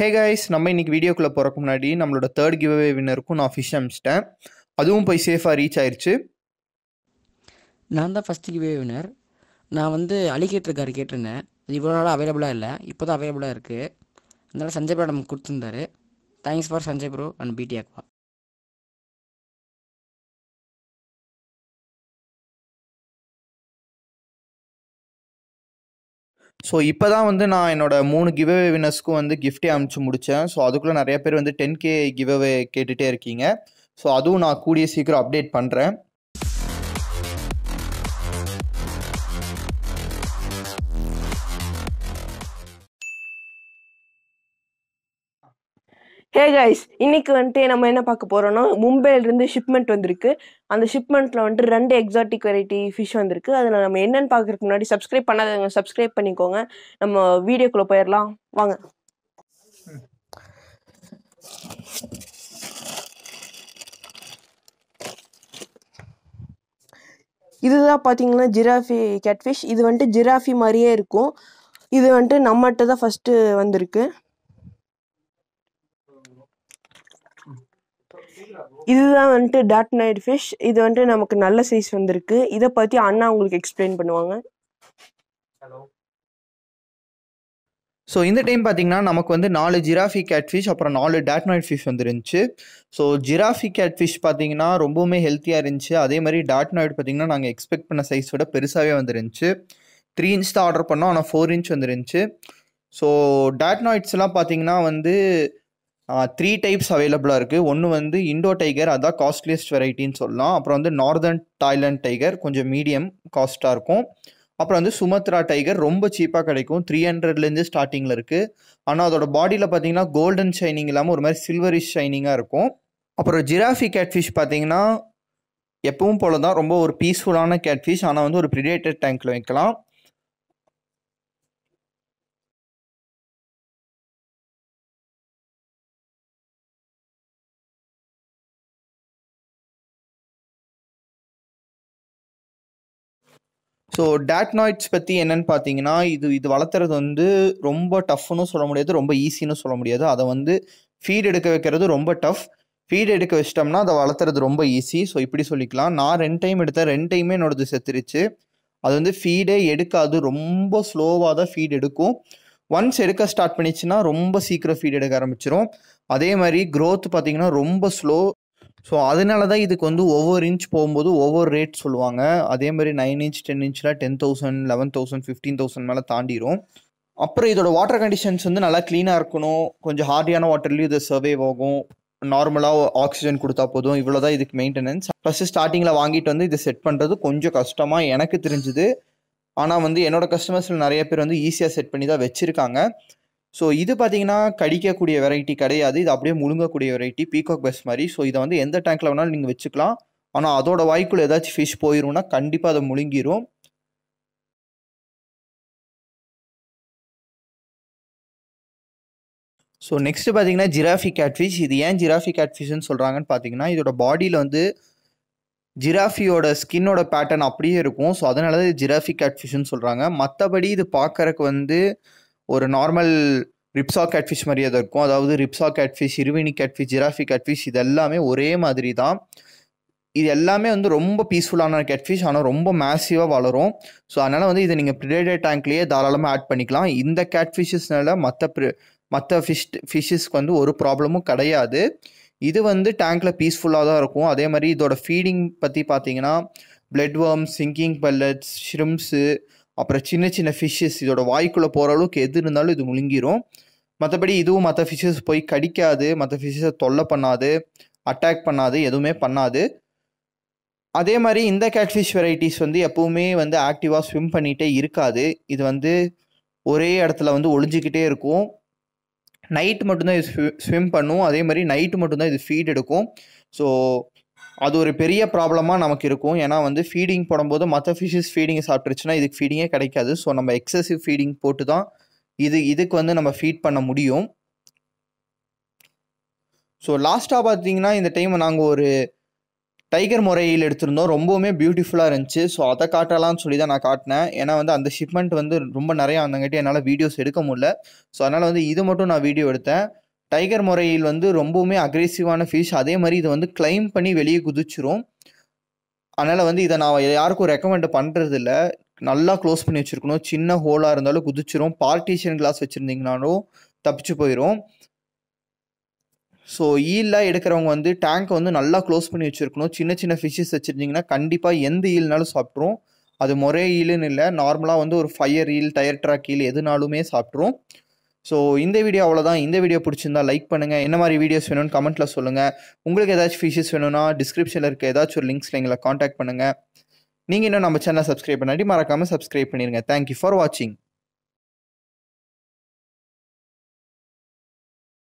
Hey guys நம்ம இன்றைக்கி வீடியோக்குள்ளே போகிறக்கு முன்னாடி நம்மளோட தேர்ட் கிவ்அவே வின்னருக்கும் நான் ஃபிஷ் அமிச்சிட்டேன். அதுவும் போய் சேஃபாக ரீச் ஆயிடுச்சு நான் தான் ஃபஸ்ட்டு கிவ்அவே வின்னர் நான் வந்து அலிகேட்டர் கார் கேட்டிருந்தேன். அது இவ்வளோ நாளாக அவைலபிளாக இல்லை. இப்போ தான் அவைலபிளாக இருக்குது அதனால் சஞ்சய் ப்ரோ நமக்கு கொடுத்துருந்தாரு. Thanks for Sanjay bro and P D aqua so தான் வந்து நான் என்னோட மூணு கிவ்அவே வினர்ஸ்க்கும் வந்து கிஃப்டே அனுப்பிச்சு முடித்தேன் ஸோ அதுக்குள்ளே நிறைய பேர் வந்து டென் கே கிவ்அவே கேட்டுகிட்டே இருக்கீங்க. ஸோ அதுவும் நான் கூடிய சீக்கிரம் அப்டேட் பண்ணுறேன் ஹே கைஸ் இன்னைக்கு வந்துட்டு நம்ம என்ன பார்க்க போகிறோன்னா மும்பைல ஷிப்மெண்ட் வந்திருக்கு. அந்த ஷிப்மெண்ட்டில் வந்துட்டு ரெண்டு எக்ஸாட்டிக் வெரைட்டி ஃபிஷ் வந்திருக்கு. அதில் நம்ம என்னன்னு பார்க்கறதுக்கு முன்னாடி சப்ஸ்கிரைப் பண்ணாதவங்க சப்ஸ்கிரைப் பண்ணிக்கோங்க. நம்ம வீடியோக்குள்ளே போயிடலாம். வாங்க. இதுதான் பார்த்தீங்கன்னா ஜிராஃபி கேட்ஃபிஷ் இது வந்துட்டு ஜிராஃபி மாதிரியே இருக்கும். இது வந்துட்டு நம்மகிட்ட தான் ஃபஸ்ட்டு வந்திருக்கு. இதுதான் வந்துட்டு டாட் நைட் ஃபிஷ் இது வந்துட்டு நமக்கு நல்ல சைஸ் வந்திருக்கு. இதை பற்றி அண்ணா உங்களுக்கு எக்ஸ்பிளைன் பண்ணுவாங்க. ஸோ இந்த டைம் பார்த்தீங்கன்னா நமக்கு வந்து நாலு ஜிராஃபி கேட்ஃபிஷ் அப்புறம் நாலு டாட்னாய்ட் ஃபிஷ் வந்துருந்துச்சு. ஸோ ஜிராஃபி கேட்ஃபிஷ் பார்த்தீங்கன்னா ரொம்பவுமே ஹெல்த்தியாக இருந்துச்சு. அதே மாதிரி டாட்னாய்ட் பார்த்தீங்கன்னா நாங்கள் எக்ஸ்பெக்ட் பண்ண சைஸ் விட பெருசாகவே வந்துருந்துச்சு. த்ரீ இன்ச் தான் ஆர்டர் பண்ணோம் ஆனால் ஃபோர் இன்ச் வந்துருந்துச்சு. ஸோ டாட்னாய்ட்ஸ்லாம் பார்த்தீங்கன்னா வந்து த்ரீ டைப்ஸ் அவைலபிளாக இருக்குது ஒன்று வந்து இண்டோ டைகர் அதான் காஸ்ட்லியஸ்ட் வெரைட்டின்னு சொல்லலாம். அப்புறம் வந்து நார்தர்ன் தாய்லாண்ட் டைகர் கொஞ்சம் மீடியம் காஸ்ட்டாக இருக்கும். அப்புறம் வந்து சுமத்ரா டைகர் ரொம்ப சீப்பாக கிடைக்கும். த்ரீ ஹண்ட்ரட்லேருந்து ஸ்டார்டிங்கில் இருக்குது ஆனால் அதோட பாடியில் பார்த்தீங்கன்னா கோல்டன் ஷைனிங் இல்லாமல் ஒரு மாதிரி சில்வரிஷ் ஷைனிங்காக இருக்கும். அப்புறம் ஜிராஃபி கேட்ஃபிஷ் பார்த்தீங்கன்னா எப்பவும் போல தான் ரொம்ப ஒரு பீஸ்ஃபுல்லான கேட்ஃபிஷ் ஆனால் வந்து ஒரு ப்ரிடேட்டட் டேங்க்கில் வைக்கலாம். ஸோ டேட்னாய்ட்ஸ் பற்றி என்னன்னு பார்த்தீங்கன்னா இது இது வளர்த்துறது வந்து ரொம்ப டஃப்னு சொல்ல முடியாது ரொம்ப ஈஸின்னு சொல்ல முடியாது. அதை வந்து ஃபீட் எடுக்க வைக்கிறது ரொம்ப டஃப். ஃபீட் எடுக்க வச்சிட்டோம்னா அதை வளர்த்துறது ரொம்ப ஈஸி. ஸோ இப்படி சொல்லிக்கலாம். நான் ரெண்டு டைம் எடுத்தேன். ரெண்டு டைமே என்னோடது செத்துருச்சு. அது வந்து ஃபீடே எடுக்காது. ரொம்ப ஸ்லோவாக தான் ஃபீட் எடுக்கும். ஒன்ஸ் எடுக்க ஸ்டார்ட் பண்ணிச்சுன்னா ரொம்ப சீக்கிரம் ஃபீட் எடுக்க ஆரம்பிச்சிடும் அதே மாதிரி க்ரோத் பார்த்தீங்கன்னா ரொம்ப ஸ்லோ ஸோ அதனால தான் இதுக்கு வந்து ஒவ்வொரு இன்ச் போகும்போது ஒவ்வொரு ரேட் சொல்லுவாங்க. அதே மாதிரி nine inch ten இன்ச்லாம் ten thousand eleven thousand fifteen thousand மேலே தாண்டிடும் அப்புறம் இதோட வாட்டர் கண்டிஷன்ஸ் வந்து நல்லா க்ளீனாக இருக்கணும். கொஞ்சம் ஹார்டியான வாட்டர்லேயும் இது சர்வே ஆகும். நார்மலாக ஆக்சிஜன் கொடுத்தா போதும். இவ்வளோ தான் இதுக்கு மெயின்டெனன்ஸ் ஃபஸ்ட்டு ஸ்டார்டிங்கில் வாங்கிட்டு வந்து இதை செட் பண்ணுறது கொஞ்சம் கஷ்டமாக எனக்கு தெரிஞ்சுது. ஆனால் வந்து என்னோட கஸ்டமர்ஸில் நிறைய பேர் வந்து ஈஸியாக செட் பண்ணி தான் வச்சுருக்காங்க. ஸோ இது பார்த்தீங்கன்னா கடிக்கக்கூடிய வெரைட்டி கிடையாது. இது அப்படியே முழுங்கக்கூடிய வெரைட்டி பீகாக் பஸ் மாதிரி. ஸோ இதை வந்து எந்த டேங்க்கில் வேணாலும் நீங்கள் வச்சுக்கலாம். ஆனால் அதோட வாய்க்குள்ள ஏதாச்சும் ஃபிஷ் போயிரும்னா கண்டிப்பாக அதை முழுங்கிரும். ஸோ நெக்ஸ்ட் பார்த்தீங்கன்னா ஜிராஃபி கேட்ஃபிஷ் இது ஏன் ஜிராஃபி கேட்ஃபிஷ்னு சொல்கிறாங்கன்னு பார்த்தீங்கன்னா இதோட பாடியில் வந்து ஜிராஃபியோட ஸ்கின்னோட பேட்டர்ன் அப்படியே இருக்கும். ஸோ அதனால தான் ஜிராஃபி கேட்ஃபிஷ்னு சொல்கிறாங்க மற்றபடி இது பார்க்கறக்கு வந்து ஒரு நார்மல் ரிப்ஸா கேட்ஃபிஷ் மாதிரியே தான் இருக்கும். அதாவது ரிப்ஸா கேட்ஃபிஷ் இருவினி கேட்ஃபிஷ் ஜிராஃபி கேட்ஃபிஷ் இது எல்லாமே ஒரே மாதிரி தான். இது எல்லாமே வந்து ரொம்ப பீஸ்ஃபுல்லான கேட்ஃபிஷ் ஆனால் ரொம்ப மேசிவாக வளரும். ஸோ அதனால் வந்து இதை நீங்கள் ப்ரிடேட்டர் டேங்க்லேயே தாராளமாக ஆட் பண்ணிக்கலாம். இந்த கேட்ஃபிஷஸ்னால மற்ற ப்ரி மற்ற ஃபிஷ் ஃபிஷ்ஷஸ்க்கு வந்து ஒரு ப்ராப்ளமும் கிடையாது. இது வந்து டேங்க்கில் பீஸ்ஃபுல்லாக தான் இருக்கும். அதே மாதிரி இதோட ஃபீடிங் பற்றி பார்த்தீங்கன்னா blood worm sinking pellets shrimps அப்புறம் சின்ன சின்ன ஃபிஷ்ஷஸ் இதோட வாய்க்குள்ளே போகிற அளவுக்கு எது இருந்தாலும் இது முழுங்கிரும். மற்றபடி இதுவும் மற்ற ஃபிஷ்ஷஸ் போய் கடிக்காது. மற்ற ஃபிஷ்ஷஸை தொல்லை பண்ணாது. அட்டாக் பண்ணாது. எதுவுமே பண்ணாது. அதே மாதிரி இந்த கேட்ஃபிஷ் வெரைட்டிஸ் வந்து எப்போவுமே வந்து ஆக்டிவாக ஸ்விம் பண்ணிகிட்டே இருக்காது. இது வந்து ஒரே இடத்துல வந்து ஒளிஞ்சிக்கிட்டே இருக்கும். நைட் மட்டும்தான் இது ஸ்விம் பண்ணும். அதே மாதிரி நைட்டு மட்டும்தான் இது ஃபீட் எடுக்கும். ஸோ அது ஒரு பெரிய ப்ராப்ளமாக நமக்கு இருக்கும். ஏன்னா வந்து ஃபீடிங் போடும்போது மற்ற ஃபிஷஸ் ஃபீடிங்கை சாப்பிட்டுருச்சுன்னா இதுக்கு ஃபீடிங்கே கிடைக்காது. ஸோ நம்ம எக்ஸசிவ் ஃபீடிங் போட்டு தான் இது இதுக்கு வந்து நம்ம ஃபீட் பண்ண முடியும். ஸோ லாஸ்ட்டாக பார்த்தீங்கன்னா இந்த டைம் நாங்கள் ஒரு டைகர் முறையில் எடுத்திருந்தோம். ரொம்பவுமே பியூட்டிஃபுல்லாக இருந்துச்சு. ஸோ அதை காட்டலாம்னு சொல்லி தான் நான் காட்டினேன். ஏன்னா வந்து அந்த ஷிப்மெண்ட் வந்து ரொம்ப நிறையா வந்தங்காட்டி என்னால் வீடியோஸ் எடுக்க முடியல. ஸோ அதனால் வந்து இது மட்டும் நான் வீடியோ எடுத்தேன். டைகர் முறையில் வந்து ரொம்பவுமே அக்ரெசிவான ஃபிஷ் அதே மாதிரி இதை வந்து கிளைம் பண்ணி வெளியே குதிச்சிரும். அதனால் வந்து இதை நான் யாருக்கும் ரெக்கமெண்ட் பண்ணுறதில்ல நல்லா க்ளோஸ் பண்ணி வச்சுருக்கணும். சின்ன ஹோலாக இருந்தாலும் குதிச்சிரும். பார்ட்டிஷன் கிளாஸ் வச்சுருந்தீங்கனாலும் தப்பிச்சு போயிடும் ஸோ ஈல்லாம் எடுக்கிறவங்க வந்து டேங்க்கை வந்து நல்லா க்ளோஸ் பண்ணி வச்சுருக்கணும். சின்ன சின்ன ஃபிஷ்ஷஸ் வச்சுருந்தீங்கன்னா கண்டிப்பாக எந்த ஈல்னாலும் சாப்பிட்ரும் அது முறை ஈலுன்னு இல்லை. நார்மலாக வந்து ஒரு fire eel tyre track eel எதுனாலுமே சாப்பிட்ரும் ஸோ இந்த வீடியோ அவ்வளோதான் இந்த வீடியோ பிடிச்சிருந்தா லைக் பண்ணுங்கள் என்ன மாதிரி வீடியோஸ் வேணும்னு கமெண்ட்டில் சொல்லுங்கள் உங்களுக்கு ஏதாச்சும் ஃபிஷஸ் வேணும்னா டிஸ்கிரிப்ஷனில் இருக்க ஏதாச்சும் ஒரு லிங்க்ஸில் எங்களை காண்டாக்ட் பண்ணுங்கள் நீங்கள் இன்னும் நம்ம சேனலை சப்ஸ்கிரைப் பண்ணாட்டி மறக்காமல் சப்ஸ்கிரைப் பண்ணிடுங்க தேங்க்யூ ஃபார் வாட்சிங்